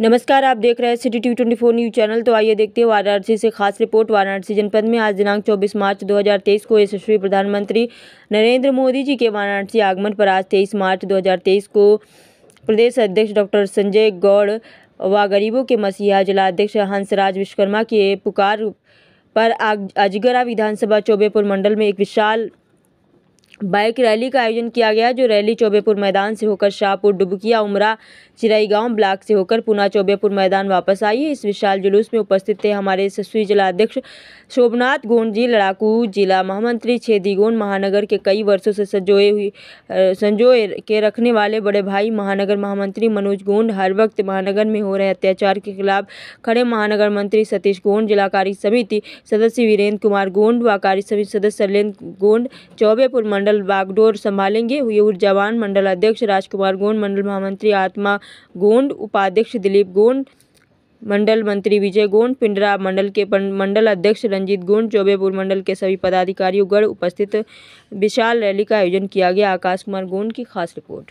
नमस्कार, आप देख रहे हैं city T twenty four news channel तो आइए देखते हैं वाराणसी से खास रिपोर्ट। वाराणसी जनपद में आज दिनांक 24 मार्च 2023 को यशस्वी प्रधानमंत्री नरेंद्र मोदी जी के वाराणसी आगमन पर आज 23 मार्च 2023 को प्रदेश अध्यक्ष डॉक्टर संजय गौड़ व गरीबों के मसीहा जिलाध्यक्ष हंसराज विश्वकर्मा के पुकार पर अजगरा विधानसभा चौबेपुर मंडल में एक विशाल बाइक रैली का आयोजन किया गया, जो रैली चौबेपुर मैदान से होकर शाहपुर, डुबकिया, उमरा चिराई गाँव ब्लॉक से होकर पुनः चौबेपुर मैदान वापस आई। इस विशाल जुलूस में उपस्थित थे हमारे यशस्वी जिलाध्यक्ष शोभनाथ गोंड जी लड़ाकू जिला महामंत्री छेदी गोंड, महानगर के कई वर्षों से संजोए हुई संजोए के रखने वाले बड़े भाई, महानगर महामंत्री मनोज गोंड, हर वक्त महानगर में हो रहे अत्याचार के खिलाफ खड़े महानगर मंत्री सतीश गोंड जिला कार्य समिति सदस्य वीरेंद्र कुमार गोंड व कार्य समिति सदस्य शैलेंद्र गोंड, चौबेपुर मंडल बागडोर संभालेंगे। हुए जवान मंडल अध्यक्ष राजकुमार गोंड, मंडल महामंत्री आत्मा गोंड, उपाध्यक्ष दिलीप गोंड, मंडल मंत्री विजय गोंड, पिंडरा मंडल के मंडल अध्यक्ष रंजीत गोंड चौबेपुर मंडल के सभी पदाधिकारियों गढ़ उपस्थित। विशाल रैली का आयोजन किया गया। आकाश कुमार गोंड की खास रिपोर्ट।